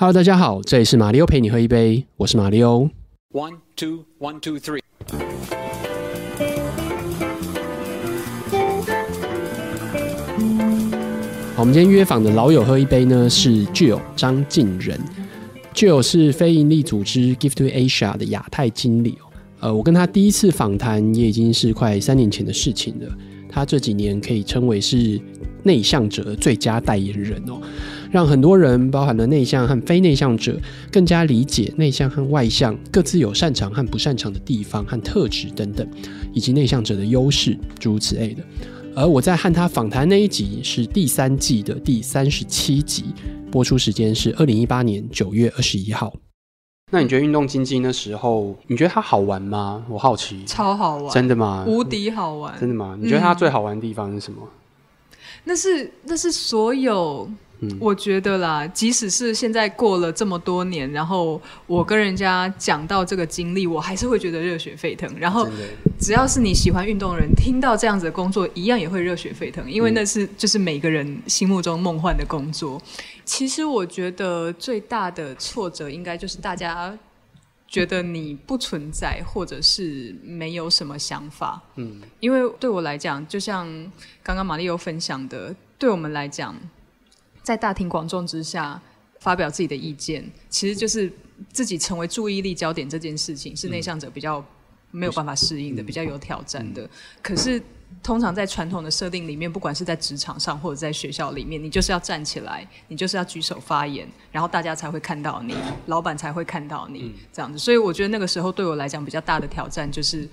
Hello，大家好，这里是马里欧陪你喝一杯，我是马里欧。One, two, one, two, three. 好，我们今天约访的老友喝一杯呢是 Jill 张敬仁。Jill 是非营利组织 Give to Asia 的亚太经理哦。呃，我跟他第一次访谈也已经是快三年前的事情了。他这几年可以称为是内向者最佳代言人哦，让很多人，包含了内向和非内向者，更加理解内向和外向各自有擅长和不擅长的地方和特质等等，以及内向者的优势，诸如此类的。而我在和他访谈那一集是第三季的第三十七集，播出时间是二零一八年九月二十一号。那你觉得运动经济那时候，你觉得它好玩吗？我好奇，超好玩，真的吗？无敌好玩，真的吗？你觉得它最好玩的地方是什么？那是那是所有，嗯我觉得啦，即使是现在过了这么多年，然后我跟人家讲到这个经历，我还是会觉得热血沸腾。然后，只要是你喜欢运动的人，听到这样子的工作，一样也会热血沸腾，因为那是就是每个人心目中梦幻的工作。其实我觉得最大的挫折，应该就是大家觉得你不存在，或者是没有什么想法。嗯，因为对我来讲，就像刚刚玛丽有分享的，对我们来讲，在大庭广众之下发表自己的意见，其实就是自己成为注意力焦点这件事情，是内向者比较没有办法适应的，比较有挑战的。可是通常在传统的设定里面，不管是在职场上或者在学校里面，你就是要站起来，你就是要举手发言，然后大家才会看到你，老板才会看到你，这样子。所以我觉得那个时候对我来讲比较大的挑战就是。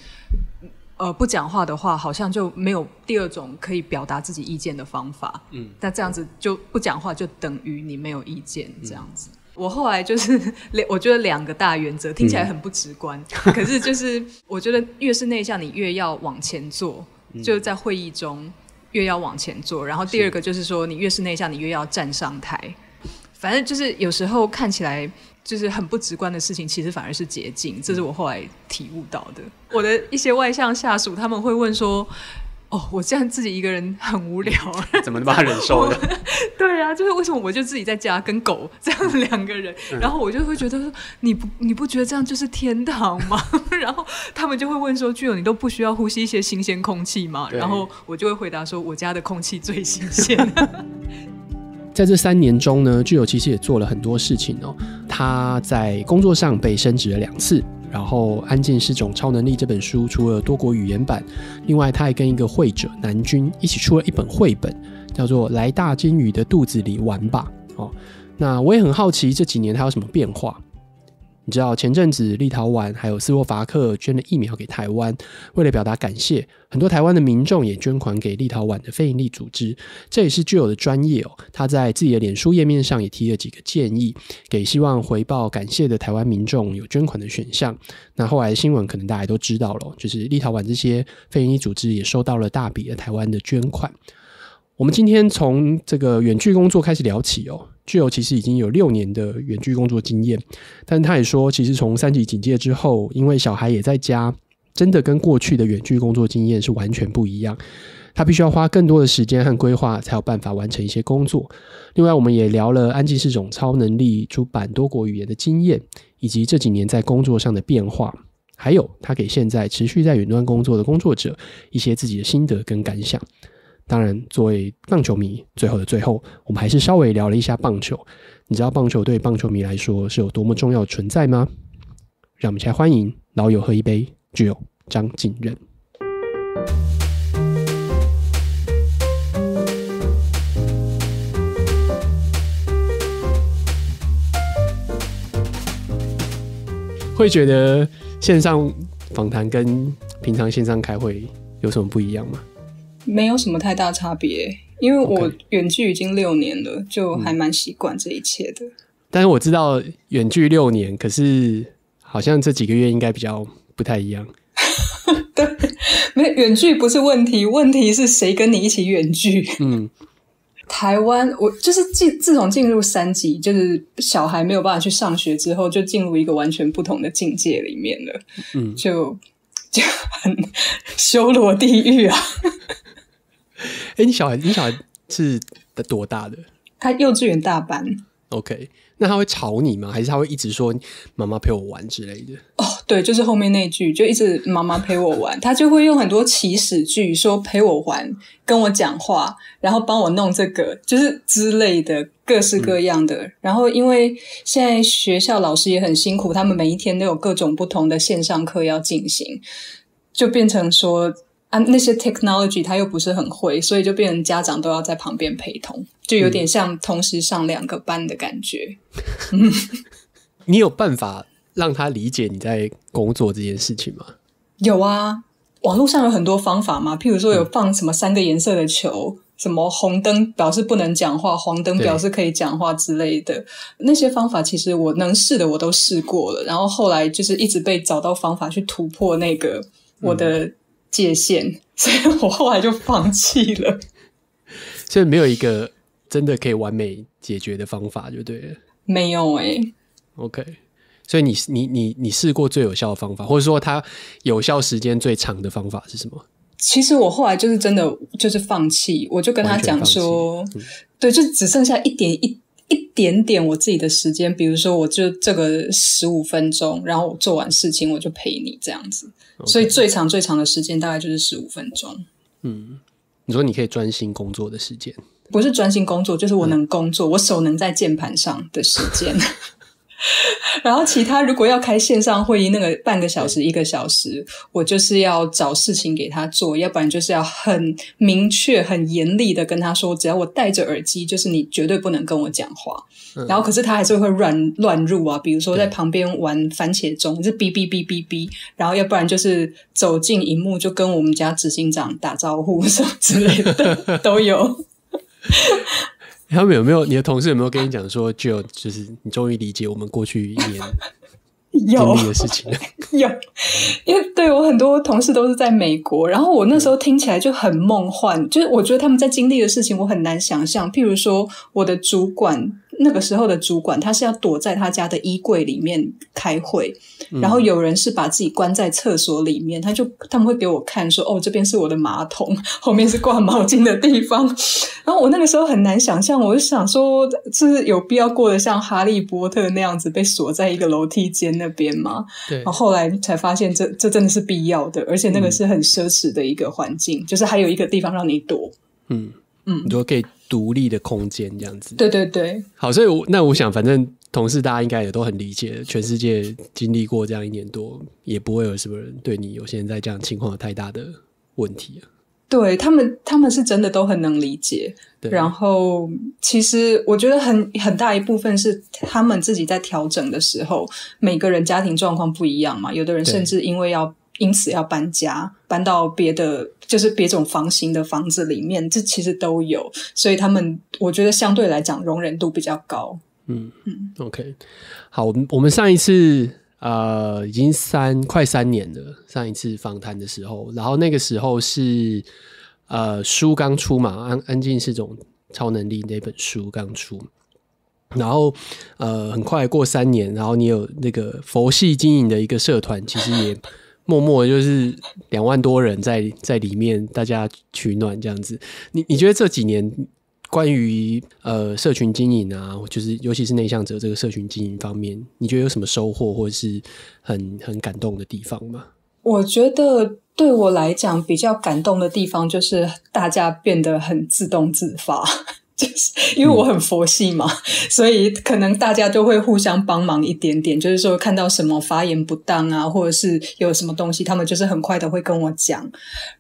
呃，不讲话的话，好像就没有第二种可以表达自己意见的方法。嗯，那这样子就不讲话，就等于你没有意见，这样子。我后来就是 两，我觉得两个大原则听起来很不直观，可是就是我觉得越是内向，你越要往前做，就是在会议中越要往前做。然后第二个就是说，你越是内向，你越要站上台。反正就是有时候看起来就是很不直观的事情，其实反而是捷径，这是我后来体悟到的。我的一些外向下属他们会问说：“哦，我这样自己一个人很无聊。怎么能把它忍受的？” 对啊，就是为什么我就自己在家跟狗这样两个人，然后我就会觉得说：“你不你不觉得这样就是天堂吗？”然后他们就会问说：“具有你都不需要呼吸一些新鲜空气吗？”然后我就会回答说：“我家的空气最新鲜。”在这三年中呢，具有其实也做了很多事情哦。他在工作上被升职了两次，然后《安静是种超能力》这本书出了多国语言版，另外他还跟一个会者南君一起出了一本绘本，叫做《来大金鱼的肚子里玩吧》哦。那我也很好奇这几年他有什么变化。你知道前阵子立陶宛还有斯洛伐克捐了疫苗给台湾，为了表达感谢，很多台湾的民众也捐款给立陶宛的非营利组织，这也是具有的专业哦。他在自己的脸书页面上也提了几个建议，给希望回报感谢的台湾民众有捐款的选项。那后来的新闻可能大家都知道了，就是立陶宛这些非营利组织也收到了大笔的台湾的捐款。我们今天从这个远距工作开始聊起哦。具有其实已经有六年的远距工作经验，但他也说，其实从三级警戒之后，因为小孩也在家，真的跟过去的远距工作经验是完全不一样。他必须要花更多的时间和规划，才有办法完成一些工作。另外，我们也聊了安吉是种超能力出版多国语言的经验，以及这几年在工作上的变化，还有他给现在持续在远端工作的工作者一些自己的心得跟感想。当然，作为棒球迷，最后的最后，我们还是稍微聊了一下棒球。你知道棒球对棒球迷来说是有多么重要的存在吗？让我们一起来欢迎老友喝一杯，具有张景仁。会觉得线上访谈跟平常线上开会有什么不一样吗？没有什么太大差别，因为我远距已经六年了，就还蛮习惯这一切的。但是我知道远距六年，可是好像这几个月应该比较不太一样。对，没远距不是问题，问题是谁跟你一起远距？嗯，台湾，我就是进自从进入三级，就是小孩没有办法去上学之后，就进入一个完全不同的境界里面了。嗯就就很修罗地狱啊！哎、你小孩，你小孩是多大的他幼稚园大班，？OK，那他会吵你吗？还是他会一直说妈妈陪我玩之类的？哦，对，就是后面那句，就一直妈妈陪我玩，他就会用很多起始句说陪我玩，跟我讲话，然后帮我弄这个，就是之类的各式各样的。然后因为现在学校老师也很辛苦，他们每一天都有各种不同的线上课要进行，就变成说啊那些 technology 他又不是很会，所以就变成家长都要在旁边陪同，就有点像同时上两个班的感觉。你有办法让他理解你在工作这件事情吗？有啊，网络上有很多方法嘛，譬如说有放什么三个颜色的球，什么红灯表示不能讲话，黄灯表示可以讲话之类的。那些方法其实我能试的我都试过了，然后后来就是一直被找到方法去突破那个我的界限，所以我后来就放弃了。所以没有一个真的可以完美解决的方法，就对了。没有诶、OK，所以你你你你试过最有效的方法，或者说它有效时间最长的方法是什么？其实我后来就是真的就是放弃，我就跟他讲说，对，就只剩下一点一一点点我自己的时间，比如说我就这个十五分钟，然后我做完事情我就陪你这样子，所以最长最长的时间大概就是十五分钟，嗯你说你可以专心工作的时间，不是专心工作，就是我能工作，我手能在键盘上的时间。然后其他如果要开线上会议，那个半个小时、一个小时，我就是要找事情给他做，要不然就是要很明确、很严厉的跟他说，只要我戴着耳机，就是你绝对不能跟我讲话。然后可是他还是会乱乱入啊，比如说在旁边玩番茄钟，就哔哔哔哔哔，然后要不然就是走进荧幕就跟我们家执行长打招呼什么之类的 都有。他们有没有你的同事有没有跟你讲说，就就是你终于理解我们过去一年 经历的事情了？有，因为对我很多同事都是在美国，然后我那时候听起来就很梦幻，就是我觉得他们在经历的事情我很难想象。譬如说，我的主管那个时候的主管，他是要躲在他家的衣柜里面开会，然后有人是把自己关在厕所里面，他就他们会给我看说，哦，这边是我的马桶，后面是挂毛巾的地方。然后我那个时候很难想象，我就想说，是有必要过得像哈利波特那样子被锁在一个楼梯间那边吗？对然后后来才发现这，这真的是必要的，而且那个是很奢侈的一个环境，就是还有一个地方让你躲。嗯嗯，你说可以独立的空间这样子。对对对，好，所以我那我想，反正同事大家应该也都很理解，全世界经历过这样一年多，也不会有什么人对你有现在这样情况有太大的问题啊。对他们，他们是真的都很能理解。对，然后，其实我觉得很很大一部分是他们自己在调整的时候，每个人家庭状况不一样嘛。有的人甚至因为要因此要搬家，搬到别的就是别种房型的房子里面，这其实都有。所以他们，我觉得相对来讲容忍度比较高。嗯嗯 OK，好，我们我们上一次呃已经三快三年了，上一次访谈的时候，然后那个时候是呃书刚出嘛，安安静是种超能力那本书刚出，然后呃很快过三年，然后你有那个佛系经营的一个社团，其实也默默就是两万多人在在里面，大家取暖这样子。你你觉得这几年关于呃社群经营啊，就是尤其是内向者这个社群经营方面，你觉得有什么收获或者是很很感动的地方吗？我觉得对我来讲比较感动的地方，就是大家变得很自动自发。就 是因为我很佛系嘛，所以可能大家都会互相帮忙一点点。就是说，看到什么发言不当啊，或者是有什么东西，他们就是很快的会跟我讲。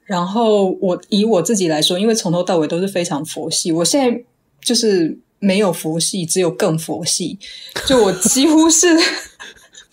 然后我以我自己来说，因为从头到尾都是非常佛系，我现在就是没有佛系，只有更佛系。就我几乎是。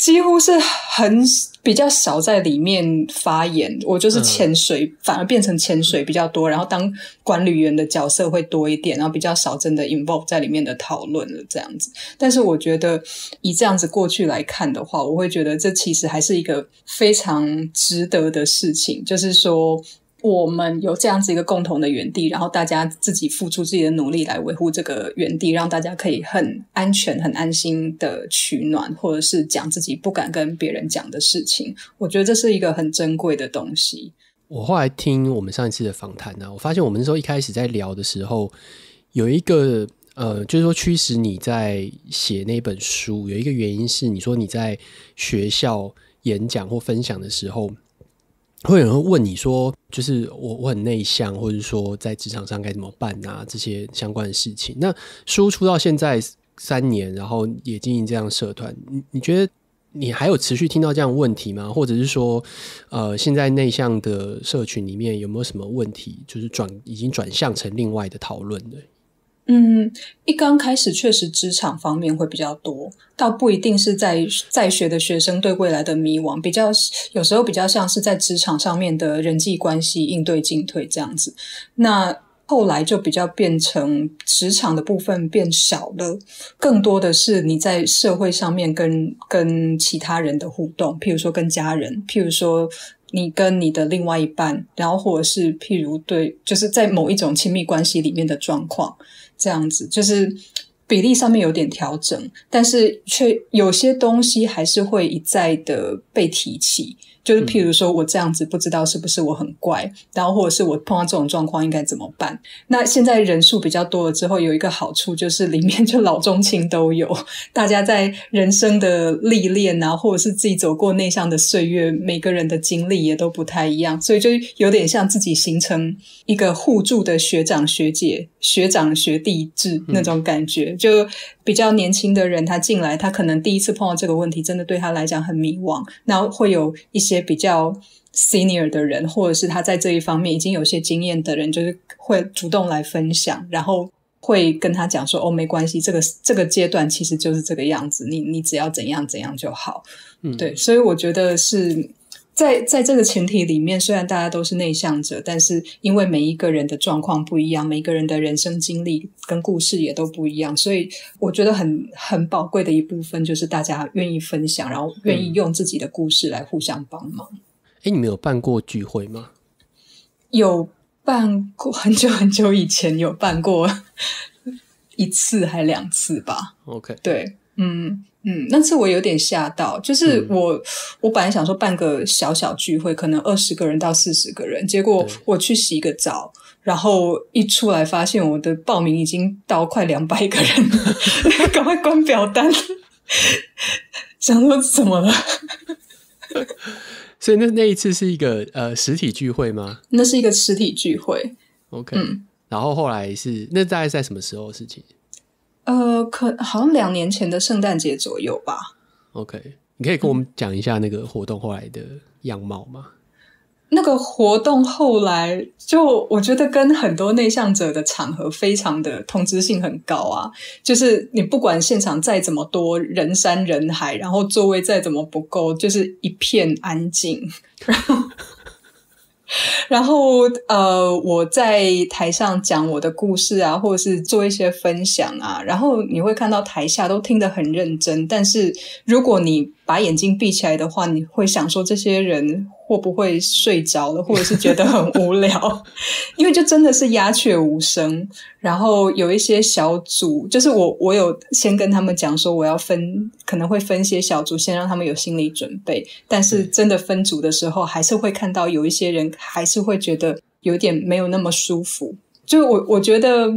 几乎是很比较少在里面发言，我就是潜水，反而变成潜水比较多，然后当管理员的角色会多一点，然后比较少真的 involve 在里面的讨论了这样子。但是我觉得以这样子过去来看的话，我会觉得这其实还是一个非常值得的事情，就是说。我们有这样子一个共同的园地，然后大家自己付出自己的努力来维护这个园地，让大家可以很安全、很安心的取暖，或者是讲自己不敢跟别人讲的事情。我觉得这是一个很珍贵的东西。我后来听我们上一次的访谈呢、我发现我们那时候一开始在聊的时候，有一个呃，就是说驱使你在写那本书，有一个原因是你说你在学校演讲或分享的时候，会有人会问你说，就是我我很内向，或者说在职场上该怎么办啊？这些相关的事情。那输出到现在三年，然后也经营这样社团，你你觉得你还有持续听到这样问题吗？或者是说，呃，现在内向的社群里面有没有什么问题，就是转已经转向成另外的讨论的？嗯，一刚开始确实职场方面会比较多，倒不一定是在在学的学生对未来的迷惘，比较有时候比较像是在职场上面的人际关系应对进退这样子。那后来就比较变成职场的部分变少了，更多的是你在社会上面跟跟其他人的互动，譬如说跟家人，譬如说。你跟你的另外一半，然后或者是譬如对，就是在某一种亲密关系里面的状况，这样子，就是比例上面有点调整，但是却有些东西还是会一再的被提起。就是譬如说，我这样子不知道是不是我很怪，然后或者是我碰到这种状况应该怎么办？那现在人数比较多了之后，有一个好处就是里面就老中青都有，大家在人生的历练啊，或者是自己走过内向的岁月，每个人的经历也都不太一样，所以就有点像自己形成一个互助的学长学姐、学长学弟制那种感觉。就比较年轻的人他进来，他可能第一次碰到这个问题，真的对他来讲很迷惘，那会有一些。些比较 senior 的人，或者是他在这一方面已经有些经验的人，就是会主动来分享，然后会跟他讲说：“哦，没关系，这个这个阶段其实就是这个样子，你你只要怎样怎样就好。”嗯，对，所以我觉得是。在在这个前提里面，虽然大家都是内向者，但是因为每一个人的状况不一样，每一个人的人生经历跟故事也都不一样，所以我觉得很很宝贵的一部分就是大家愿意分享，然后愿意用自己的故事来互相帮忙。哎，你们有办过聚会吗？有办过，很久很久以前有办过 一次还两次吧。OK，对，嗯。嗯，那次我有点吓到，就是我我本来想说办个小小聚会，可能二十个人到四十个人，结果我去洗个澡，然后一出来发现我的报名已经到快两百个人了，赶快关表单，想说怎么了？所以那那一次是一个呃实体聚会吗？那是一个实体聚会，OK，嗯，然后后来是那大概在什么时候的事情？呃，可好像两年前的圣诞节左右吧。OK，你可以跟我们讲一下那个活动后来的样貌吗？那个活动后来就我觉得跟很多内向者的场合非常的通知性很高啊，就是你不管现场再怎么多人山人海，然后座位再怎么不够，就是一片安静。然后，然后呃，我在台上讲我的故事啊，或者是做一些分享啊，然后你会看到台下都听得很认真。但是，如果你把眼睛闭起来的话，你会想说这些人。会不会睡着了，或者是觉得很无聊？因为就真的是鸦雀无声。然后有一些小组，就是我我有先跟他们讲说，我要分，可能会分些小组，先让他们有心理准备。但是真的分组的时候，还是会看到有一些人还是会觉得有点没有那么舒服。就我我觉得，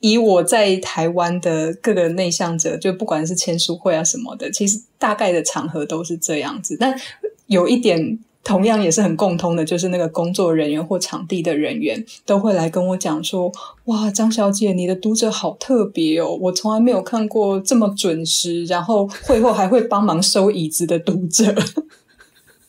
以我在台湾的各个内向者，就不管是签书会啊什么的，其实大概的场合都是这样子。但有一点。同样也是很共通的，就是那个工作人员或场地的人员都会来跟我讲说：“哇，张小姐，你的读者好特别哦，我从来没有看过这么准时，然后会后还会帮忙收椅子的读者。”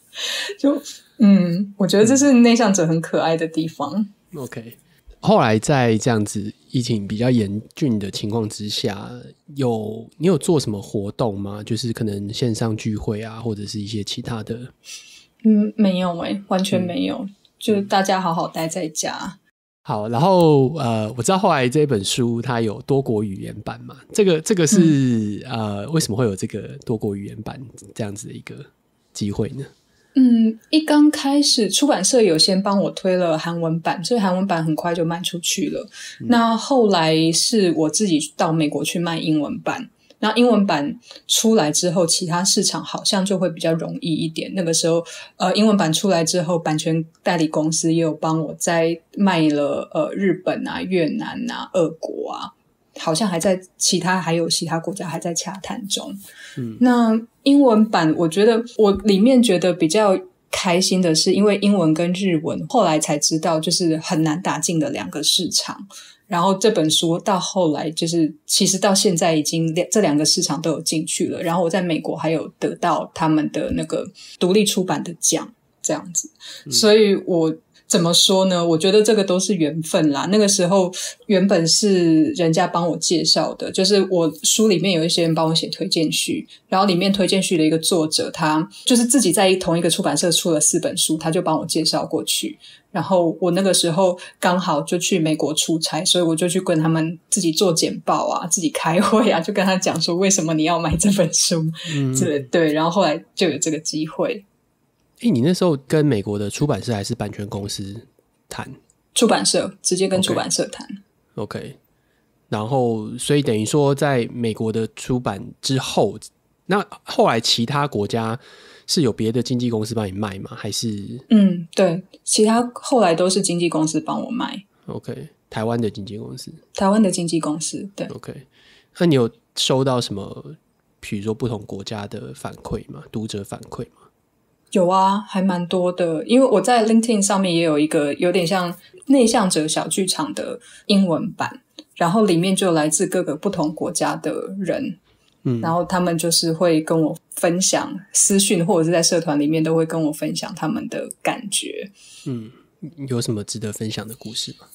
就嗯，我觉得这是内向者很可爱的地方。OK，后来在这样子疫情比较严峻的情况之下，有你有做什么活动吗？就是可能线上聚会啊，或者是一些其他的。嗯，没有诶，完全没有，就大家好好待在家。好，然后呃，我知道后来这本书它有多国语言版嘛？这个这个是呃，为什么会有这个多国语言版这样子的一个机会呢？嗯，一刚开始出版社有先帮我推了韩文版，所以韩文版很快就卖出去了。那后来是我自己到美国去卖英文版。那英文版出来之后，其他市场好像就会比较容易一点。那个时候，呃，英文版出来之后，版权代理公司也有帮我在卖了呃日本啊、越南啊、俄国啊，好像还在其他还有其他国家还在洽谈中。嗯，那英文版我觉得我里面觉得比较开心的是，因为英文跟日文后来才知道就是很难打进的两个市场。然后这本书到后来就是，其实到现在已经两这两个市场都有进去了。然后我在美国还有得到他们的那个独立出版的奖，这样子。所以我怎么说呢？我觉得这个都是缘分啦。那个时候原本是人家帮我介绍的，就是我书里面有一些人帮我写推荐序，然后里面推荐序的一个作者，他就是自己在同一个出版社出了四本书，他就帮我介绍过去。然后我那个时候刚好就去美国出差，所以我就去跟他们自己做简报啊，自己开会啊，就跟他讲说为什么你要买这本书，对对。然后后来就有这个机会。哎，你那时候跟美国的出版社还是版权公司谈？出版社直接跟出版社谈。OK。然后，所以等于说，在美国的出版之后，那后来其他国家。是有别的经纪公司帮你卖吗？还是嗯，对，其他后来都是经纪公司帮我卖。OK，台湾的经纪公司，台湾的经纪公司，对。OK，那你有收到什么，比如说不同国家的反馈吗？读者反馈吗？有啊，还蛮多的。因为我在 LinkedIn 上面也有一个有点像内向者小剧场的英文版，然后里面就来自各个不同国家的人。嗯，然后他们就是会跟我分享私讯，或者是在社团里面都会跟我分享他们的感觉。嗯，有什么值得分享的故事吗？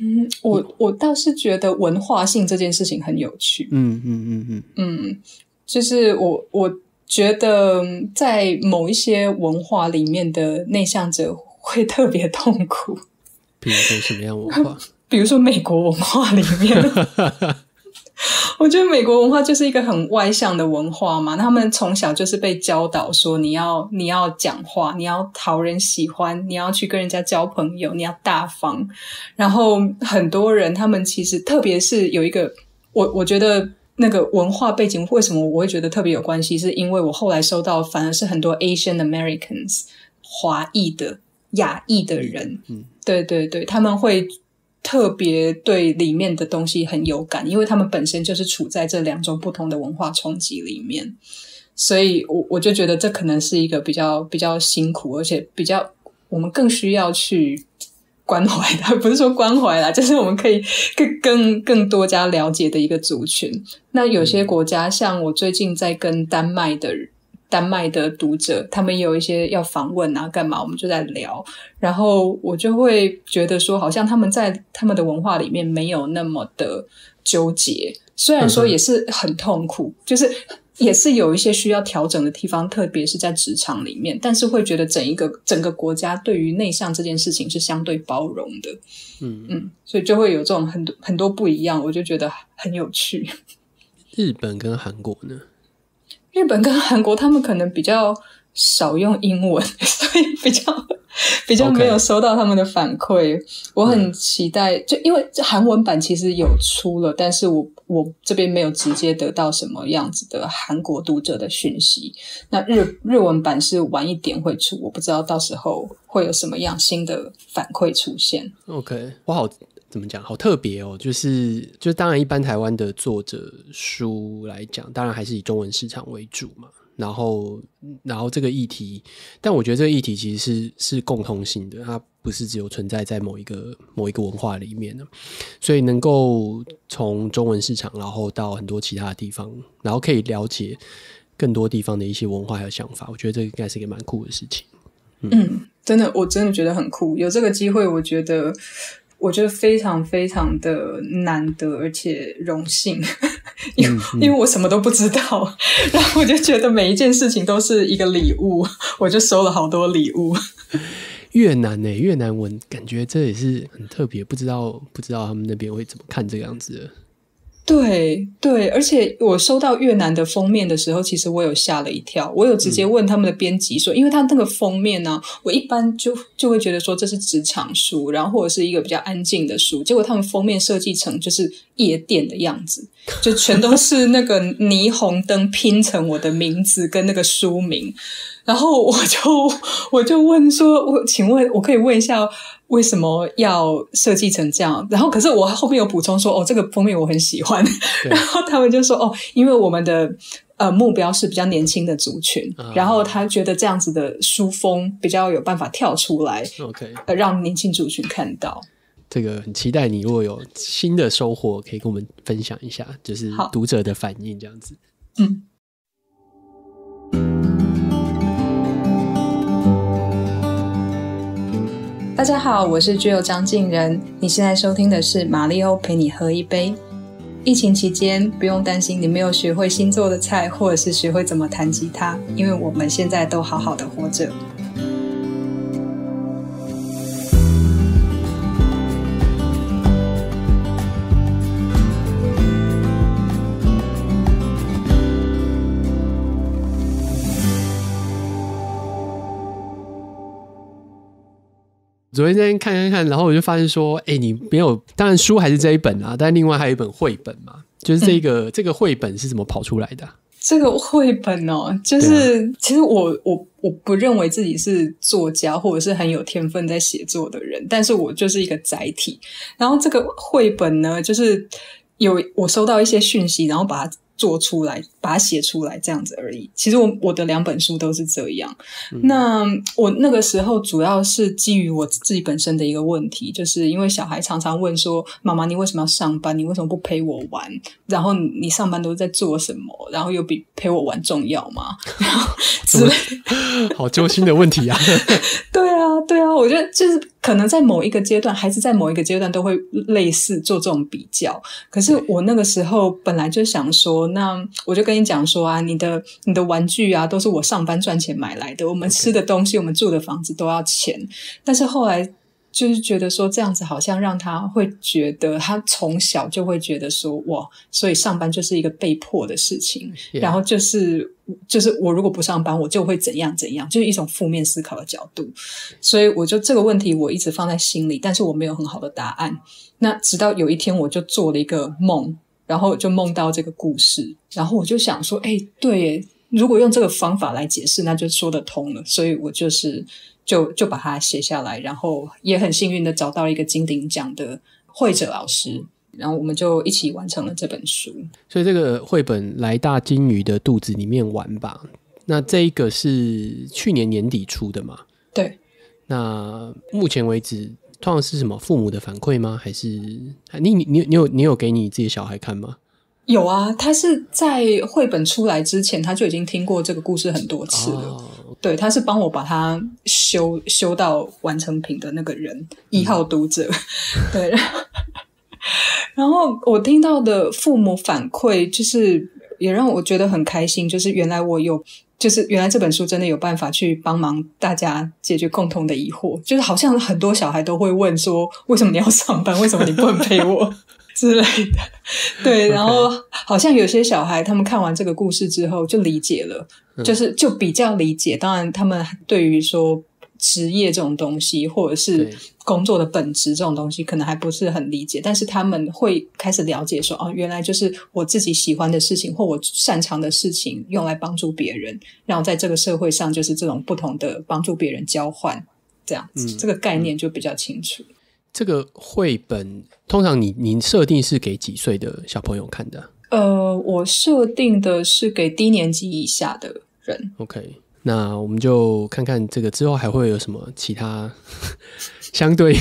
嗯，我我倒是觉得文化性这件事情很有趣。嗯嗯嗯嗯嗯，就是我我觉得在某一些文化里面的内向者会特别痛苦。比如说什么样文化？比如说美国文化里面。我觉得美国文化就是一个很外向的文化嘛，他们从小就是被教导说你要你要讲话，你要讨人喜欢，你要去跟人家交朋友，你要大方。然后很多人他们其实特别是有一个，我我觉得那个文化背景为什么我会觉得特别有关系，是因为我后来收到反而是很多 Asian Americans 华裔的亚裔的人，嗯，对对对，他们会。特别对里面的东西很有感，因为他们本身就是处在这两种不同的文化冲击里面，所以我我就觉得这可能是一个比较比较辛苦，而且比较我们更需要去关怀的，不是说关怀啦，就是我们可以更更更多加了解的一个族群。那有些国家，像我最近在跟丹麦的。丹麦的读者，他们有一些要访问啊，干嘛？我们就在聊，然后我就会觉得说，好像他们在他们的文化里面没有那么的纠结，虽然说也是很痛苦，就是也是有一些需要调整的地方，特别是在职场里面，但是会觉得整一个整个国家对于内向这件事情是相对包容的，嗯嗯，所以就会有这种很多很多不一样，我就觉得很有趣。日本跟韩国呢？日本跟韩国，他们可能比较少用英文，所以比较比较没有收到他们的反馈。我很期待，就因为这韩文版其实有出了，但是我我这边没有直接得到什么样子的韩国读者的讯息。那日日文版是晚一点会出，我不知道到时候会有什么样新的反馈出现。OK，我好。怎么讲？好特别哦！就是，就当然，一般台湾的作者书来讲，当然还是以中文市场为主嘛。然后，然后这个议题，但我觉得这个议题其实是是共通性的，它不是只有存在在某一个某一个文化里面的。所以，能够从中文市场，然后到很多其他的地方，然后可以了解更多地方的一些文化还有想法，我觉得这应该是一个蛮酷的事情。嗯，真的，我真的觉得很酷。有这个机会，我觉得。我觉得非常非常的难得，而且荣幸，因为因为我什么都不知道，然后我就觉得每一件事情都是一个礼物，我就收了好多礼物。越南呢，越南文感觉这也是很特别，不知道不知道他们那边会怎么看这个样子。对对，而且我收到越南的封面的时候，其实我有吓了一跳。我有直接问他们的编辑说，因为他那个封面呢，我一般就就会觉得说这是职场书，然后或者是一个比较安静的书。结果他们封面设计成就是夜店的样子，就全都是那个霓虹灯拼成我的名字跟那个书名。然后我就我就问说，我请问我可以问一下为什么要设计成这样？然后可是我后面有补充说，哦，这个封面我很喜欢。然后他们就说，哦，因为我们的呃目标是比较年轻的族群，然后他觉得这样子的书风比较有办法跳出来，OK，呃，让年轻族群看到。这个很期待你如果有新的收获，可以跟我们分享一下，就是好读者的反应这样子。嗯。大家好，我是具有张敬仁。你现在收听的是马里欧陪你喝一杯。疫情期间，不用担心你没有学会新做的菜，或者是学会怎么弹吉他，因为我们现在都好好的活着。昨天在那看看看，然后我就发现说，哎、你没有，当然书还是这一本啊，但另外还有一本绘本嘛，就是这个、这个绘本是怎么跑出来的啊、这个绘本哦，就是、其实我我我不认为自己是作家或者是很有天分在写作的人，但是我就是一个载体。然后这个绘本呢，就是有我收到一些讯息，然后把它做出来，把它写出来这样子而已。其实我我的两本书都是这样。那我那个时候主要是基于我自己本身的一个问题，就是因为小孩常常问说：“妈妈，你为什么要上班？你为什么不陪我玩？然后你上班都是在做什么？然后又比陪我玩重要吗？” 然后之类好揪心的问题啊！对啊，对啊，我觉得就是可能在某一个阶段，孩子在某一个阶段都会类似做这种比较。可是我那个时候本来就想说，那我就跟你讲说啊，你的你的玩具啊，都是我上班赚钱买来的，我们吃的东西，我们住的房子都要钱。但是后来就是觉得说这样子好像让他会觉得，他从小就会觉得说哇，所以上班就是一个被迫的事情然后就是就是我如果不上班，我就会怎样怎样，就是一种负面思考的角度。所以我就这个问题我一直放在心里，但是我没有很好的答案。那直到有一天，我就做了一个梦，然后就梦到这个故事，然后我就想说，哎，对耶，如果用这个方法来解释，那就说得通了。所以我就是就就把它写下来，然后也很幸运的找到了一个金鼎奖的会者老师，然后我们就一起完成了这本书。所以这个绘本来大金鱼的肚子里面玩吧。那这一个是去年年底出的嘛？对，那目前为止，通常是什么父母的反馈吗？还是你你你你有你有给你自己的小孩看吗？有啊，他是在绘本出来之前，他就已经听过这个故事很多次了。哦，对，他是帮我把它修修到完成品的那个人，一号读者。对，然 后然后我听到的父母反馈，就是也让我觉得很开心，就是原来我有。就是原来这本书真的有办法去帮忙大家解决共同的疑惑，就是好像很多小孩都会问说，为什么你要上班？为什么你不能陪我 之类的？对，然后好像有些小孩他们看完这个故事之后就理解了，就是就比较理解。当然，他们对于说职业这种东西，或者是工作的本质这种东西，可能还不是很理解，但是他们会开始了解说，哦，原来就是我自己喜欢的事情或我擅长的事情，用来帮助别人，然后在这个社会上就是这种不同的帮助别人交换。这样子，嗯这个概念就比较清楚。这个绘本通常你您设定是给几岁的小朋友看的啊呃，我设定的是给低年级以下的人。？OK，那我们就看看这个之后还会有什么其他 相对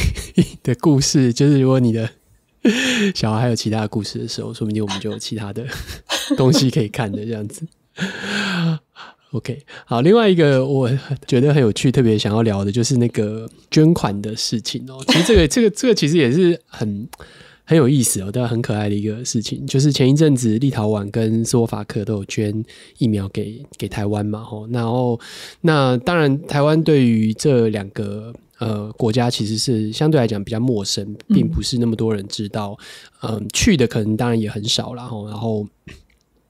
的故事。就是如果你的小孩还有其他的故事的时候，说不定我们就有其他的 东西可以看的这样子。OK，好，另外一个我觉得很有趣，特别想要聊的就是那个捐款的事情哦。其实这个这个这个其实也是很很有意思哦，但很可爱的一个事情。就是前一阵子立陶宛跟斯洛伐克都有捐疫苗给给台湾嘛，吼，然后那当然台湾对于这两个。呃，国家其实是相对来讲比较陌生，并不是那么多人知道。嗯、去的可能当然也很少啦，吼，然后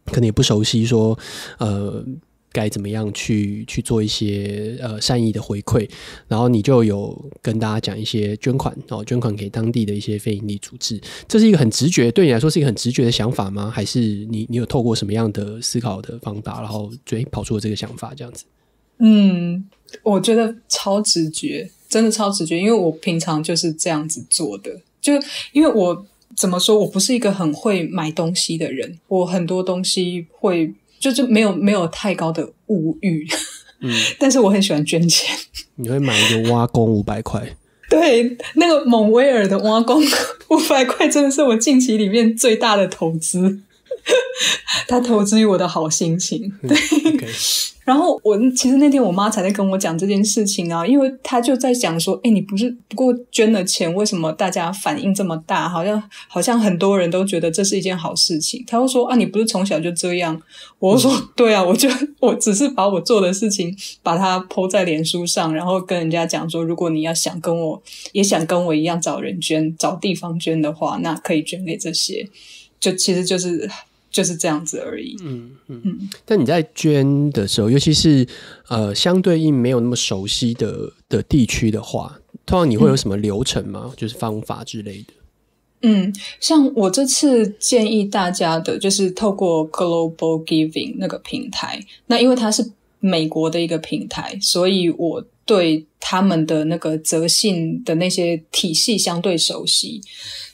可能也不熟悉说，呃，该怎么样去去做一些呃善意的回馈，然后你就有跟大家讲一些捐款哦，捐款给当地的一些非营利组织，这是一个很直觉，对你来说是一个很直觉的想法吗？还是你你有透过什么样的思考的方法，然后追跑出了这个想法这样子？嗯，我觉得超直觉，真的超直觉，因为我平常就是这样子做的，就因为我怎么说，我不是一个很会买东西的人，我很多东西会。就就没有没有太高的物欲，嗯，但是我很喜欢捐钱。你会买一个挖工五百块？对，那个蒙威尔的挖工五百块，真的是我近期里面最大的投资。他投资于我的好心情，对。然后我其实那天我妈才在跟我讲这件事情啊，因为她就在讲说，哎，你不是不过捐了钱，为什么大家反应这么大？好像好像很多人都觉得这是一件好事情。她就说啊，你不是从小就这样？我说对啊，我就我只是把我做的事情把它抛在脸书上，然后跟人家讲说，如果你要想跟我也想跟我一样找人捐、找地方捐的话，那可以捐给这些。就其实就是。就是这样子而已。嗯嗯嗯。但你在捐的时候，尤其是呃相对应没有那么熟悉的的地区的话，通常你会有什么流程吗？就是方法之类的。嗯，像我这次建议大家的，就是透过 Global Giving 那个平台。那因为它是美国的一个平台，所以我对他们的那个责信的那些体系相对熟悉。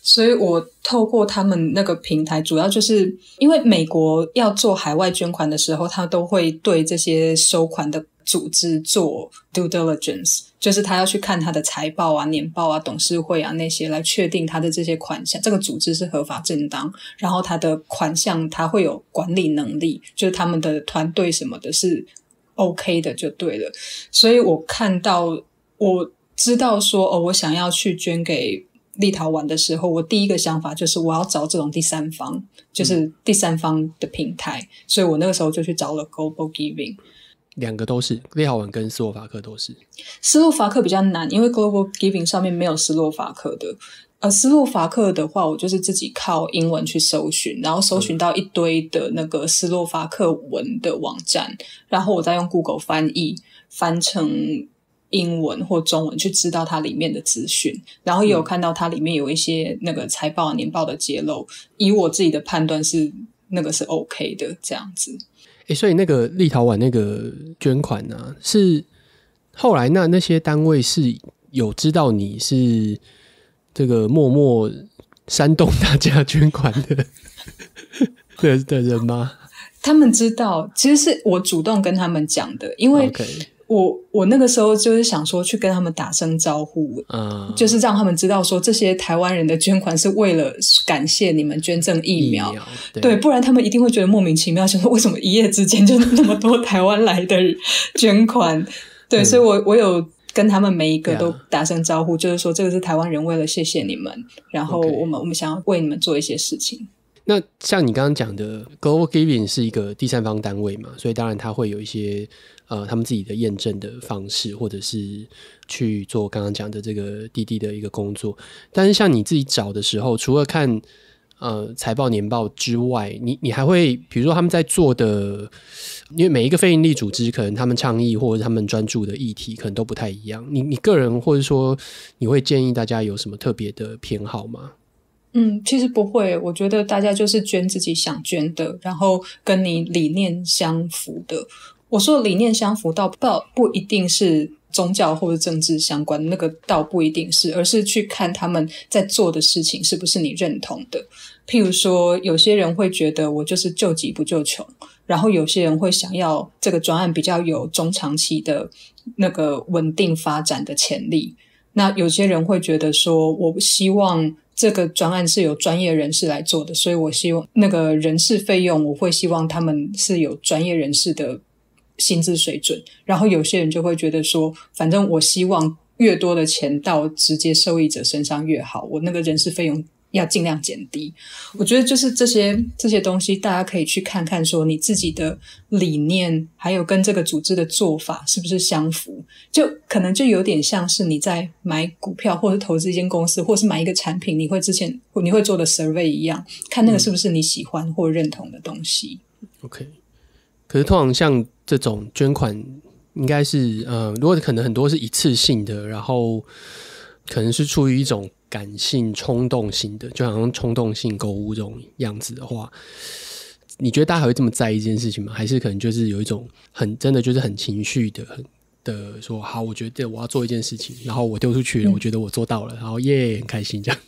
所以我透过他们那个平台，主要就是因为美国要做海外捐款的时候，他都会对这些收款的组织做 due diligence，就是他要去看他的财报啊、年报啊、董事会啊那些，来确定他的这些款项，这个组织是合法正当，然后他的款项他会有管理能力，就是他们的团队什么的是 OK 的就对了。所以我看到，我知道说哦，我想要去捐给。立陶宛的时候，我第一个想法就是我要找这种第三方，就是第三方的平台，所以我那个时候就去找了 Global Giving。两个都是立陶宛跟斯洛伐克都是。斯洛伐克比较难，因为 Global Giving 上面没有斯洛伐克的。呃，斯洛伐克的话，我就是自己靠英文去搜寻，然后搜寻到一堆的那个斯洛伐克文的网站，然后我再用 Google 翻译翻成。英文或中文去知道它里面的资讯，然后也有看到它里面有一些那个财报、年报的揭露。以我自己的判断是，那个是 OK 的这样子。诶，所以那个立陶宛那个捐款呢，是后来那那些单位是有知道你是这个默默煽动大家捐款的 的的人吗？他们知道，其实是我主动跟他们讲的，因为。我我那个时候就是想说去跟他们打声招呼，嗯，就是让他们知道说这些台湾人的捐款是为了感谢你们捐赠疫苗，对，不然他们一定会觉得莫名其妙，想说为什么一夜之间就那么多台湾来的捐款，对，所以我我有跟他们每一个都打声招呼，就是说这个是台湾人为了谢谢你们，然后我们我们想要为你们做一些事情。那像你刚刚讲的，Global Giving 是一个第三方单位嘛，所以当然它会有一些。呃，他们自己的验证的方式，或者是去做刚刚讲的这个滴滴的一个工作。但是，像你自己找的时候，除了看呃财报年报之外，你你还会比如说他们在做的，因为每一个非营利组织可能他们倡议或者他们专注的议题可能都不太一样。你你个人或者说你会建议大家有什么特别的偏好吗？嗯，其实不会，我觉得大家就是捐自己想捐的，然后跟你理念相符的。我说理念相符，倒倒不一定是宗教或者政治相关，那个倒不一定是，而是去看他们在做的事情是不是你认同的。譬如说，有些人会觉得我就是救急不救穷，然后有些人会想要这个专案比较有中长期的那个稳定发展的潜力。那有些人会觉得说，我希望这个专案是有专业人士来做的，所以我希望那个人事费用，我会希望他们是有专业人士的。薪资水准，然后有些人就会觉得说，反正我希望越多的钱到直接受益者身上越好，我那个人事费用要尽量减低。我觉得就是这些这些东西，大家可以去看看，说你自己的理念，还有跟这个组织的做法是不是相符，就可能就有点像是你在买股票或者投资一间公司，或是买一个产品，你会之前你会做的 survey 一样，看那个是不是你喜欢或认同的东西。OK。可是通常像这种捐款应该是呃，如果可能很多是一次性的，然后可能是出于一种感性冲动性的，就好像冲动性购物这种样子的话，你觉得大家还会这么在意这件事情吗？还是可能就是有一种很真的就是很情绪的很的说好，我觉得我要做一件事情，然后我丢出去了，我觉得我做到了，然后耶很开心这样。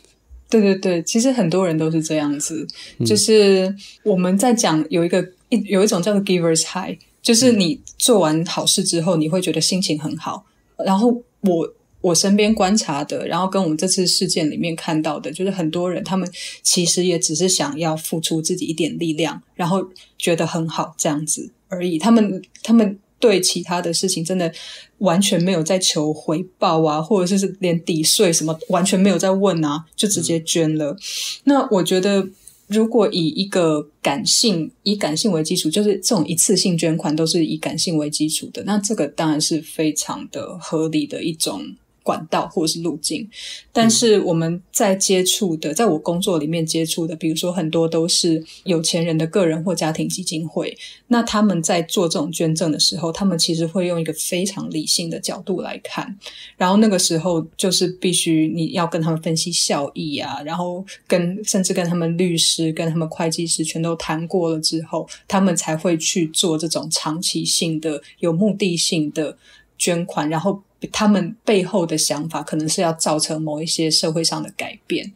对对对，其实很多人都是这样子，就是我们在讲有一个一有一种叫做 givers high，就是你做完好事之后，你会觉得心情很好。然后我我身边观察的，然后跟我们这次事件里面看到的，就是很多人他们其实也只是想要付出自己一点力量，然后觉得很好这样子而已。他们他们。对其他的事情真的完全没有在求回报啊，或者是连抵税什么完全没有在问啊，就直接捐了。那我觉得，如果以一个感性以感性为基础，就是这种一次性捐款都是以感性为基础的，那这个当然是非常的合理的一种。管道或者是路径，但是我们在接触的，在我工作里面接触的，比如说很多都是有钱人的个人或家庭基金会，那他们在做这种捐赠的时候，他们其实会用一个非常理性的角度来看，然后那个时候就是必须你要跟他们分析效益啊，然后跟甚至跟他们律师、跟他们会计师全都谈过了之后，他们才会去做这种长期性的、有目的性的捐款，然后。他们背后的想法可能是要造成某一些社会上的改变，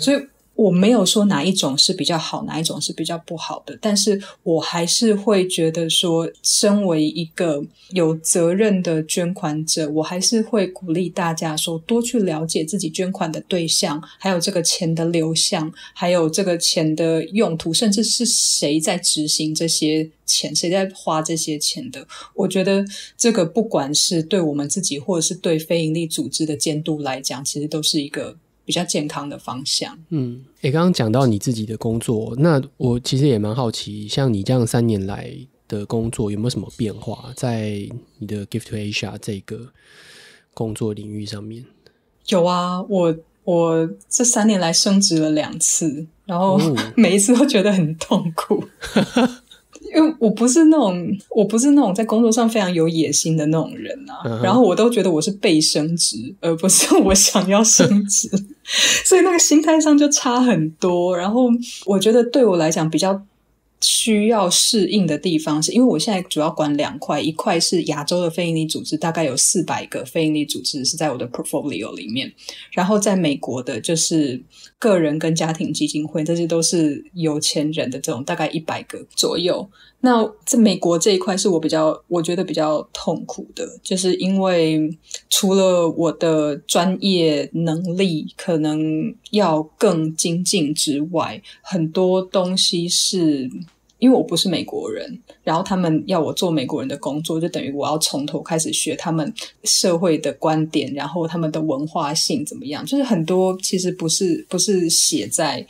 所以。我没有说哪一种是比较好，哪一种是比较不好的，但是我还是会觉得说，身为一个有责任的捐款者，我还是会鼓励大家说，多去了解自己捐款的对象，还有这个钱的流向，还有这个钱的用途，甚至是谁在执行这些钱，谁在花这些钱的。我觉得这个不管是对我们自己，或者是对非营利组织的监督来讲，其实都是一个。比较健康的方向。嗯，诶，刚刚讲到你自己的工作，那我其实也蛮好奇，像你这样三年来的工作有没有什么变化，在你的 Gift to Asia 这个工作领域上面？有啊，我我这三年来升职了两次，然后 每一次都觉得很痛苦。因为我不是那种，我不是那种在工作上非常有野心的那种人啊，然后我都觉得我是被升职，而不是我想要升职，所以那个心态上就差很多。然后我觉得对我来讲比较。需要适应的地方，是因为我现在主要管两块，一块是亚洲的非营利组织，大概有四百个非营利组织是在我的 portfolio 里面，然后在美国的就是个人跟家庭基金会，这些都是有钱人的这种，大概一百个左右。那在美国这一块是我比较我觉得比较痛苦的，就是因为除了我的专业能力可能要更精进之外，很多东西是因为我不是美国人，然后他们要我做美国人的工作，就等于我要从头开始学他们社会的观点，然后他们的文化性怎么样，就是很多其实不是不是写在。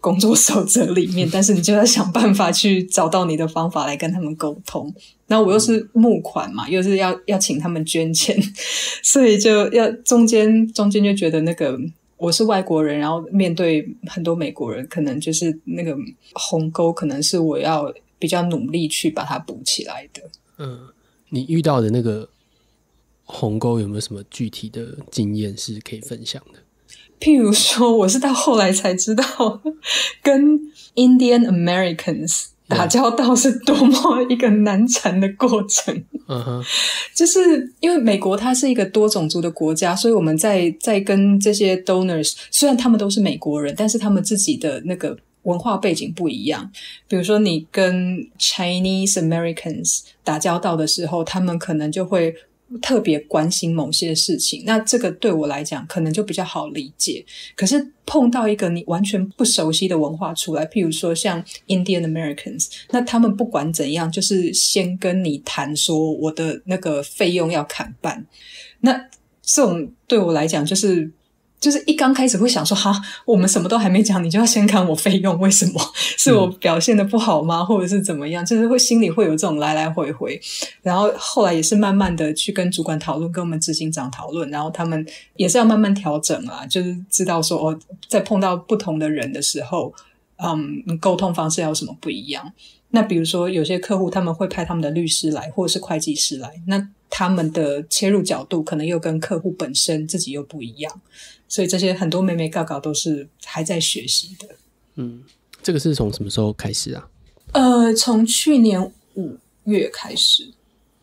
工作守则里面，但是你就要想办法去找到你的方法来跟他们沟通。然后我又是募款嘛，又是要要请他们捐钱，所以就要中间中间就觉得那个我是外国人，然后面对很多美国人，可能就是那个鸿沟，可能是我要比较努力去把它补起来的。嗯，你遇到的那个鸿沟有没有什么具体的经验是可以分享的？譬如说，我是到后来才知道，跟 Indian Americans 打交道是多么一个难缠的过程。嗯哼，就是因为美国它是一个多种族的国家，所以我们在在跟这些 donors，虽然他们都是美国人，但是他们自己的那个文化背景不一样。比如说，你跟 Chinese Americans 打交道的时候，他们可能就会。特别关心某些事情，那这个对我来讲可能就比较好理解。可是碰到一个你完全不熟悉的文化出来，譬如说像 Indian Americans，那他们不管怎样，就是先跟你谈说我的那个费用要砍半。那这种对我来讲就是。就是一刚开始会想说哈，我们什么都还没讲，你就要先砍我费用，为什么？是我表现的不好吗？或者是怎么样？就是会心里会有这种来来回回。然后后来也是慢慢的去跟主管讨论，跟我们执行长讨论，然后他们也是要慢慢调整啊，就是知道说哦，在碰到不同的人的时候，嗯，沟通方式要有什么不一样。那比如说有些客户他们会派他们的律师来，或者是会计师来，那他们的切入角度可能又跟客户本身自己又不一样，所以这些很多美美告告都是还在学习的。嗯，这个是从什么时候开始啊呃，从去年五月开始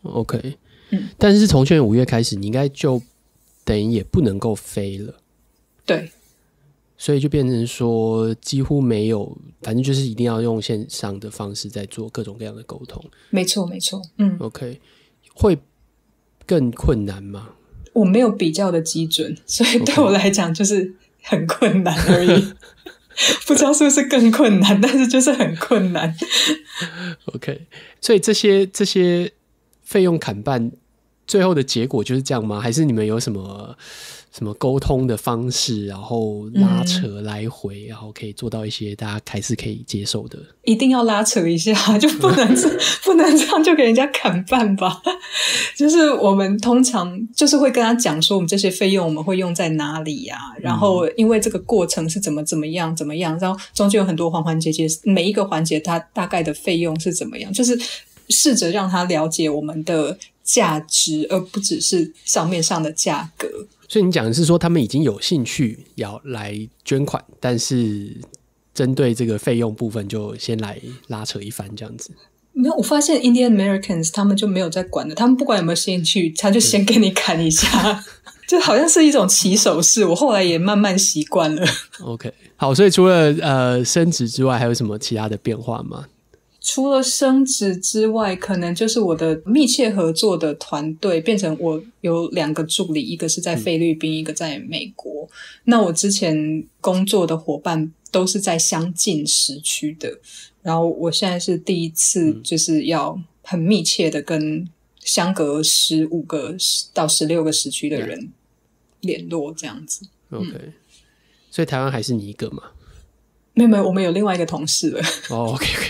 ，？OK，嗯，但是从去年五月开始，你应该就等于也不能够飞了。对，所以就变成说几乎没有，反正就是一定要用线上的方式在做各种各样的沟通。没错没错，嗯，OK，会更困难吗？我没有比较的基准，所以对我来讲就是很困难而已。不知道是不是更困难，但是就是很困难。OK，所以这些这些费用砍半，最后的结果就是这样吗？还是你们有什么什么沟通的方式，然后拉扯来回，然后可以做到一些大家还是可以接受的？一定要拉扯一下，就不能这 不能这样就给人家砍半吧。就是我们通常就是会跟他讲说，我们这些费用我们会用在哪里呀、然后因为这个过程是怎么怎么样怎么样，然后中间有很多环环节节，每一个环节它大概的费用是怎么样，就是试着让他了解我们的价值，而不只是账面上的价格。所以你讲的是说，他们已经有兴趣要来捐款，但是针对这个费用部分，就先来拉扯一番这样子。没有，我发现 Indian Americans 他们就没有在管的，他们不管有没有兴趣，他就先给你砍一下，就好像是一种起手式。我后来也慢慢习惯了。OK，好，所以除了呃升职之外，还有什么其他的变化吗？除了升职之外，可能就是我的密切合作的团队变成我有两个助理，一个是在菲律宾，一个在美国。那我之前工作的伙伴都是在相近时区的，然后我现在是第一次就是要很密切的跟相隔十五个到十六个时区的人联络，这样子。OK，、所以台湾还是你一个吗？没有没有，我们有另外一个同事了。哦，OK OK，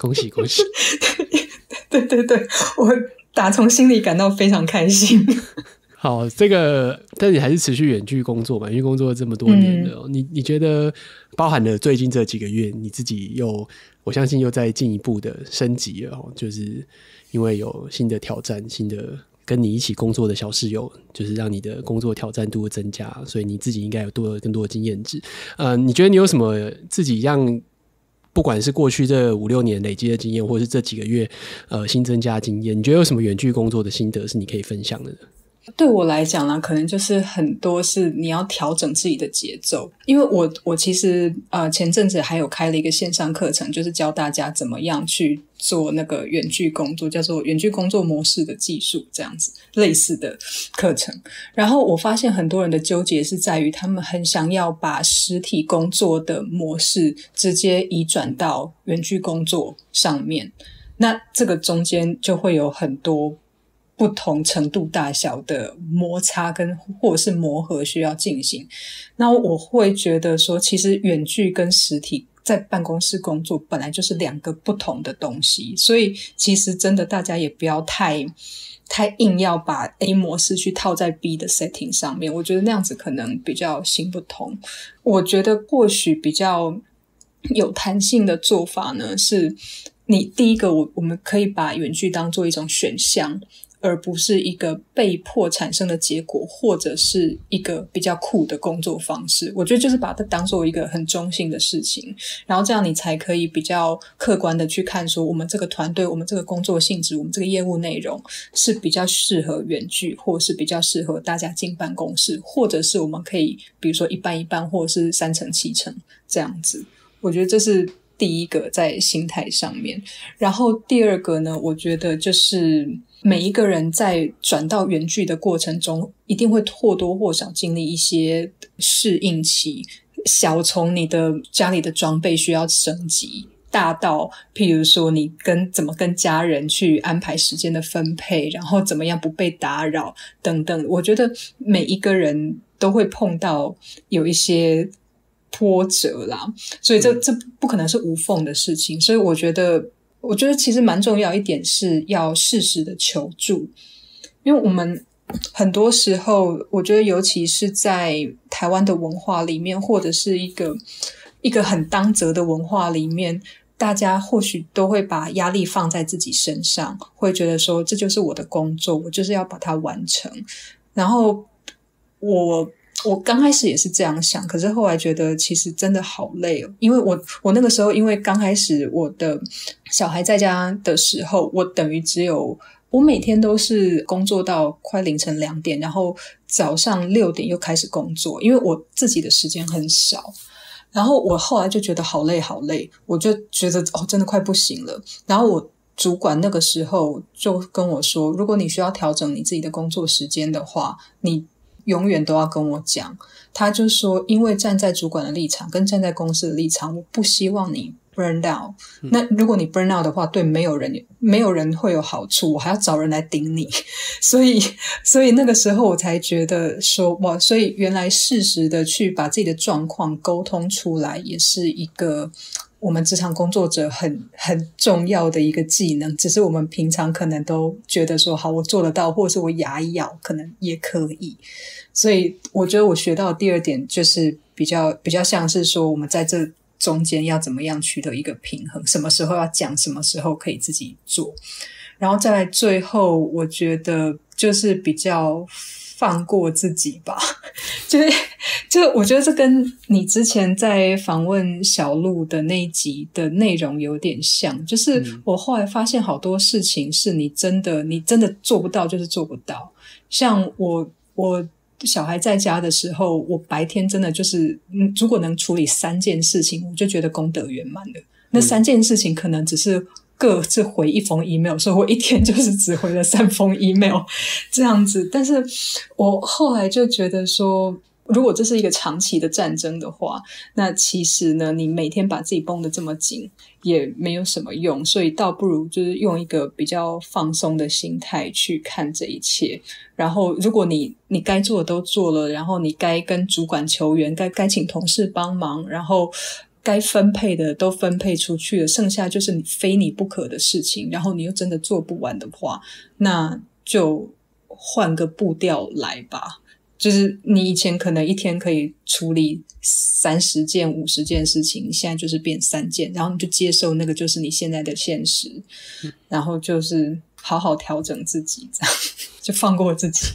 恭喜恭喜！对对对，我打从心里感到非常开心。好，这个但你还是持续远距工作嘛？因为工作了这么多年了哦、你你觉得包含了最近这几个月，你自己又我相信又在进一步的升级了哦，就是因为有新的挑战，新的跟你一起工作的小室友，就是让你的工作挑战度增加，所以你自己应该有多了更多的经验值。呃，你觉得你有什么自己让？不管是过去这五六年累积的经验，或是这几个月呃新增加经验，你觉得有什么远距工作的心得是你可以分享的呢？对我来讲呢，可能就是很多是你要调整自己的节奏，因为我我其实呃前阵子还有开了一个线上课程，就是教大家怎么样去做那个远距工作，叫做远距工作模式的技术这样子类似的课程。然后我发现很多人的纠结是在于，他们很想要把实体工作的模式直接移转到远距工作上面，那这个中间就会有很多。不同程度大小的摩擦跟或者是磨合需要进行，那我会觉得说，其实远距跟实体在办公室工作本来就是两个不同的东西，所以其实真的大家也不要太太硬要把 A 模式去套在 B 的 setting 上面，我觉得那样子可能比较行不通。我觉得或许比较有弹性的做法呢，是你第一个，我我们可以把远距当做一种选项。而不是一个被迫产生的结果，或者是一个比较酷的工作方式。我觉得就是把它当做一个很中性的事情，然后这样你才可以比较客观的去看，说我们这个团队、我们这个工作性质、我们这个业务内容是比较适合远距，或是比较适合大家进办公室，或者是我们可以比如说一半一半，或者是三成七成这样子。我觉得这是第一个在心态上面，然后第二个呢，我觉得就是。每一个人在转到远距的过程中，一定会或多或少经历一些适应期。小从你的家里的装备需要升级，大到譬如说你跟怎么跟家人去安排时间的分配，然后怎么样不被打扰等等。我觉得每一个人都会碰到有一些波折啦，所以这这不可能是无缝的事情。所以我觉得。我觉得其实蛮重要一点是要适时的求助，因为我们很多时候，我觉得尤其是在台湾的文化里面，或者是一个一个很当责的文化里面，大家或许都会把压力放在自己身上，会觉得说这就是我的工作，我就是要把它完成。然后我我刚开始也是这样想，可是后来觉得其实真的好累哦，因为我我那个时候因为刚开始我的小孩在家的时候，我等于只有我每天都是工作到快凌晨两点，然后早上六点又开始工作，因为我自己的时间很少。然后我后来就觉得好累好累，我就觉得哦，真的快不行了。然后我主管那个时候就跟我说，如果你需要调整你自己的工作时间的话，你永远都要跟我讲。他就说，因为站在主管的立场跟站在公司的立场，我不希望你。burn out，那如果你 burn out 的话，对没有人没有人会有好处，我还要找人来顶你，所以所以那个时候我才觉得说哇，所以原来适时的去把自己的状况沟通出来，也是一个我们职场工作者很很重要的一个技能。只是我们平常可能都觉得说好，我做得到，或者是我牙一咬可能也可以。所以我觉得我学到第二点就是比较比较像是说我们在这。中间要怎么样取得一个平衡？什么时候要讲？什么时候可以自己做？然后在最后，我觉得就是比较放过自己吧。就是，就我觉得这跟你之前在访问小鹿的那一集的内容有点像。就是我后来发现，好多事情是你真的，你真的做不到，就是做不到。像我，我。小孩在家的时候，我白天真的就是，嗯，如果能处理三件事情，我就觉得功德圆满了。那三件事情可能只是各自回一封 email，所以我一天就是只回了三封 email 这样子。但是我后来就觉得说。如果这是一个长期的战争的话，那其实呢，你每天把自己绷得这么紧也没有什么用，所以倒不如就是用一个比较放松的心态去看这一切。然后，如果你你该做的都做了，然后你该跟主管求援，该该请同事帮忙，然后该分配的都分配出去了，剩下就是你非你不可的事情，然后你又真的做不完的话，那就换个步调来吧。就是你以前可能一天可以处理三十件、五十件事情，现在就是变三件，然后你就接受那个就是你现在的现实，然后就是好好调整自己，这样就放过自己。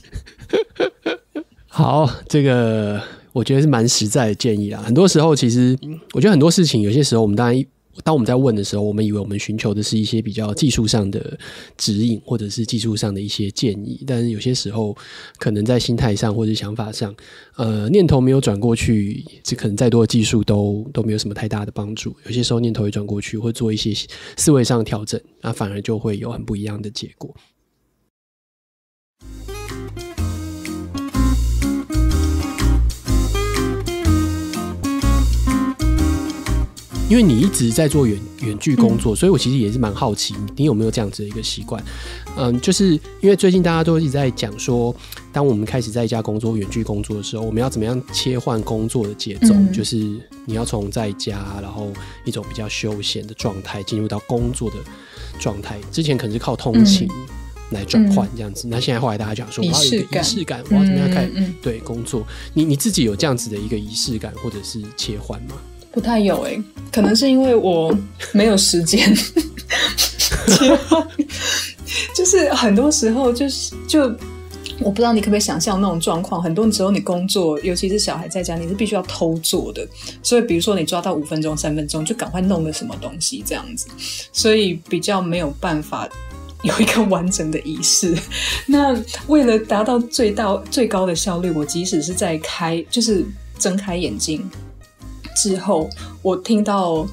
好，这个我觉得是蛮实在的建议啦。很多时候，其实我觉得很多事情，有些时候我们当然。当我们在问的时候，我们以为我们寻求的是一些比较技术上的指引，或者是技术上的一些建议。但是有些时候，可能在心态上或者想法上，呃，念头没有转过去，这可能再多的技术都都没有什么太大的帮助。有些时候念头一转过去，会做一些思维上的调整，那反而就会有很不一样的结果。因为你一直在做远远距工作，所以我其实也是蛮好奇，你有没有这样子的一个习惯？嗯，就是因为最近大家都一直在讲说，当我们开始在家工作、远距工作的时候，我们要怎么样切换工作的节奏？就是你要从在家，然后一种比较休闲的状态，进入到工作的状态。之前可能是靠通勤来转换这样子，那现在后来大家讲说，我要有一个仪式感，我要怎么样开对工作？你你自己有这样子的一个仪式感，或者是切换吗？不太有诶，可能是因为我没有时间，就是很多时候就是就我不知道你可不可以想象那种状况，很多时候你工作，尤其是小孩在家，你是必须要偷做的，所以比如说你抓到五分钟、三分钟，就赶快弄个什么东西这样子，所以比较没有办法有一个完整的仪式。那为了达到最大最高的效率，我即使是在开，就是睁开眼睛。之后，我听到，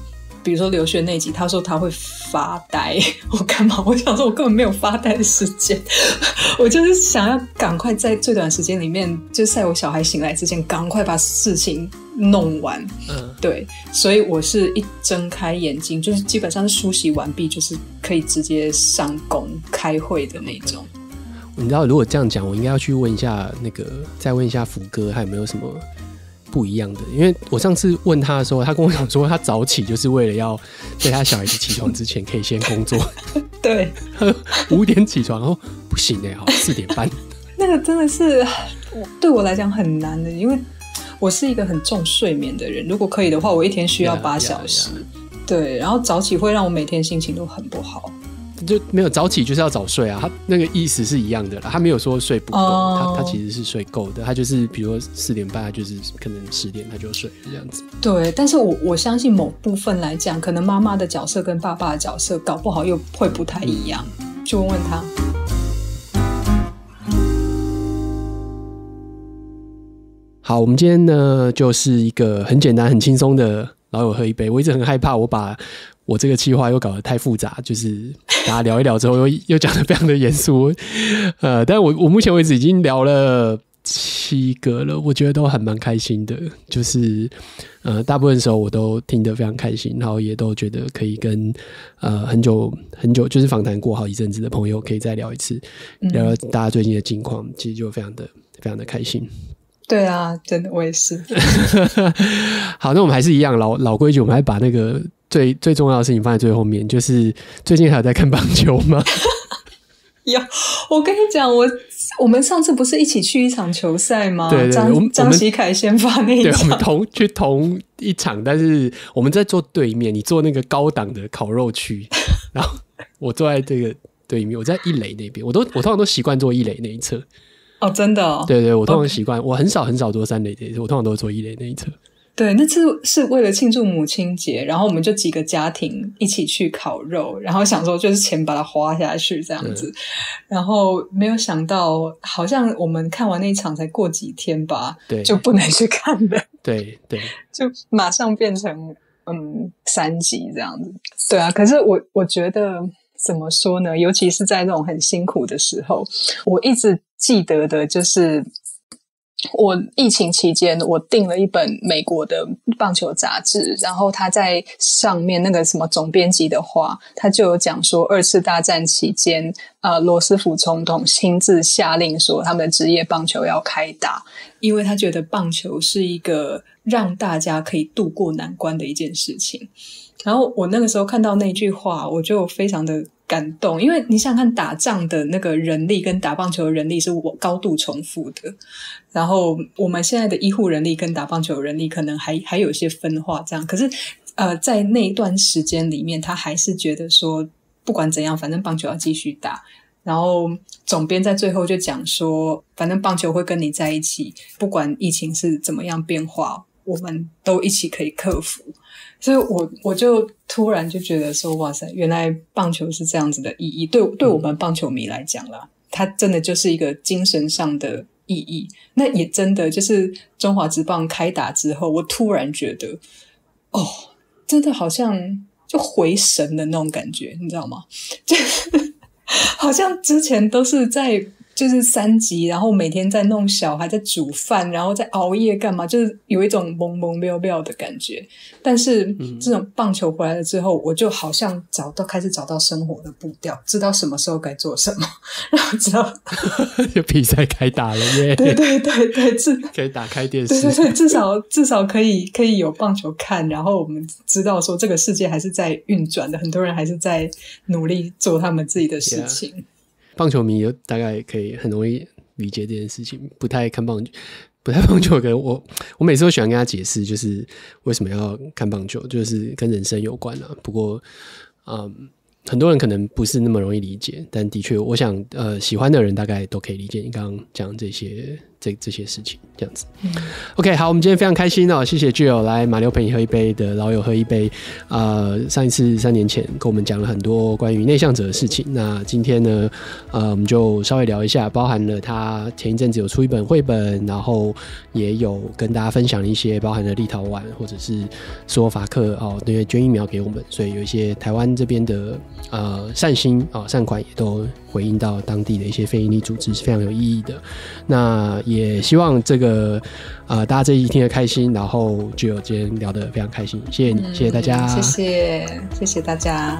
比如说留学那集，他说他会发呆，我干嘛？我想说，我根本没有发呆的时间，我就是想要赶快在最短时间里面，就在我小孩醒来之前，赶快把事情弄完。嗯，对，所以我是一睁开眼睛，就是基本上是梳洗完毕，就是可以直接上工开会的那种。你知道，如果这样讲，我应该要去问一下那个，再问一下福哥，还有没有什么？不一样的，因为我上次问他的时候，他跟我讲说，他早起就是为了要在他小孩子起床之前可以先工作。对，五点起床，然后不行哎，好四点半。那个真的是对我来讲很难的，因为我是一个很重睡眠的人。如果可以的话，我一天需要八小时。对，然后早起会让我每天心情都很不好。就没有早起就是要早睡啊，他那个意思是一样的啦，他没有说睡不够，哦他他其实是睡够的，他就是比如说四点半，他就是可能十点他就睡了这样子。对，但是我我相信某部分来讲，可能妈妈的角色跟爸爸的角色搞不好又会不太一样，就问问他。好，我们今天呢就是一个很简单、很轻松的老友喝一杯。我一直很害怕我把我这个计划又搞得太复杂，就是 大家聊一聊之后又又讲的非常的严肃。呃，但我我目前为止已经聊了七个了，我觉得都还蛮开心的。就是呃，大部分时候我都听得非常开心，然后也都觉得可以跟呃很久很久就是访谈过好一阵子的朋友可以再聊一次，聊聊大家最近的近况，其实就非常的非常的开心。对啊，真的我也是。好，那我们还是一样老老规矩，我们还把那个最最重要的事情放在最后面。就是最近还有在看棒球吗？有，我跟你讲，我我们上次不是一起去一场球赛吗？对张张喜凯先发那一对，我们，同去同一场，但是我们在坐对面，你坐那个高档的烤肉区，然后我坐在这个对面，我在一垒那边，我都我通常都习惯坐一垒那一侧。哦，真的哦，对对，我通常习惯，我很少很少坐三垒这一侧，我通常都是坐一垒那一侧。对，那次是为了庆祝母亲节，然后我们就几个家庭一起去烤肉，然后想说就是钱把它花下去这样子，嗯然后没有想到，好像我们看完那一场才过几天吧，对就不能去看了，对对，就马上变成嗯三级这样子。对啊，可是我我觉得怎么说呢？尤其是在那种很辛苦的时候，我一直记得的就是。我疫情期间，我订了一本美国的棒球杂志，然后他在上面那个什么总编辑的话，他就有讲说，二次大战期间，呃，罗斯福总统亲自下令说，他们的职业棒球要开打，因为他觉得棒球是一个让大家可以渡过难关的一件事情。然后我那个时候看到那句话，我就非常的感动，因为你想看，打仗的那个人力跟打棒球的人力是我高度重复的，然后我们现在的医护人力跟打棒球人力可能还还有一些分化，这样。可是呃，在那一段时间里面，他还是觉得说，不管怎样，反正棒球要继续打。然后总编在最后就讲说，反正棒球会跟你在一起，不管疫情是怎么样变化，我们都一起可以克服。所以我我就突然就觉得说，哇塞，原来棒球是这样子的意义。对对我们棒球迷来讲啦，它真的就是一个精神上的意义。那也真的就是中华职棒开打之后，我突然觉得，哦，真的好像就回神的那种感觉，你知道吗？就是 好像之前都是在。就是三级，然后每天在弄小孩，在煮饭，然后在熬夜干嘛？就是有一种懵懵妙妙的感觉。但是这种棒球回来了之后，我就好像找到开始找到生活的步调，知道什么时候该做什么，然后知道 就比赛开打了耶！对对对对，至可以打开电视。对对对，至少至少可以可以有棒球看，然后我们知道说这个世界还是在运转的，很多人还是在努力做他们自己的事情。棒球迷有大概可以很容易理解这件事情，不太看棒球，不太棒球。可我我每次都喜欢跟他解释，就是为什么要看棒球，就是跟人生有关啊。不过，嗯，很多人可能不是那么容易理解，但的确，我想，呃，喜欢的人大概都可以理解你刚刚讲这些这这些事情，这样子。OK，好，我们今天非常开心哦，谢谢 Jill 来马六陪你喝一杯的老友喝一杯。呃，上一次三年前跟我们讲了很多关于内向者的事情，那今天呢，呃，我们就稍微聊一下，包含了他前一阵子有出一本绘本，然后也有跟大家分享一些包含了立陶宛或者是斯洛伐克哦，那些捐疫苗给我们，所以有一些台湾这边的呃善心啊、善款也都回应到当地的一些非营利组织，是非常有意义的。那也希望这个呃大家这一集听得开心，然后就有今天聊得非常开心，谢谢你，谢谢大家，谢谢谢谢大家。